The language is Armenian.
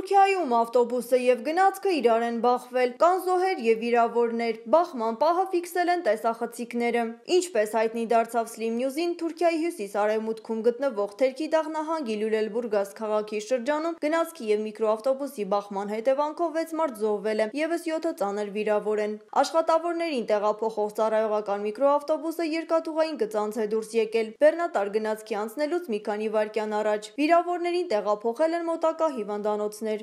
Թուրքիայում ավտոբուսը եւ գնացքը իրար են բախվել։ Կան զոհեր եւ վիրավորներ։ Բախման պահը ֆիքսել են տեսախցիկները։ Ինչպես հայտնի դարձավ Slim News-ին, Թուրքիայի հյուսիս-արևմուտքում գտնվող Թերքիդաղ նահանգի Լյուլելբուրգաս քաղաքի շրջանում գնացքի եւ միկրոավտոբուսի բախման հետևանքով 6 մարդ զոհվել է, եւս 7-ը ծանր վիրավոր են։ Աշխատավորներին տեղափոխող ծառայողական միկրոավտոբուսը երկաթուղային գծանց է դուրս եկել։ Բեռնատար գնացքի անցնելուց մի քանի վայրկյան առաջ։ Վիրավորներին տեղափոխել են մոտակա հիվանդանոցներ։